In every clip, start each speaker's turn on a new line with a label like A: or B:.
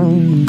A: Thank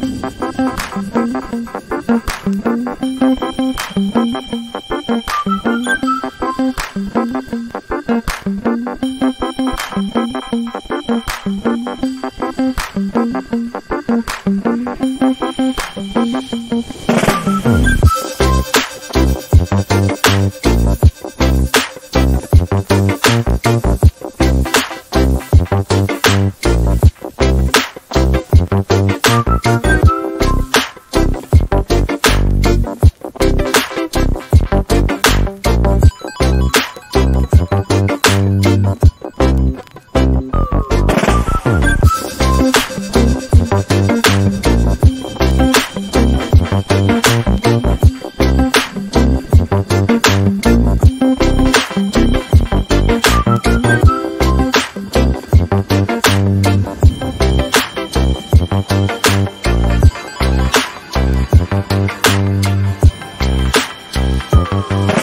A: Mm-hmm. Thank you.